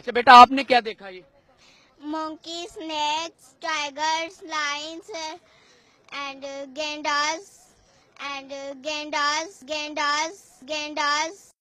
अच्छा बेटा, आपने क्या देखा ये? Monkey snakes tigers lions and गेंडास and गेंडास गेंडास गेंडास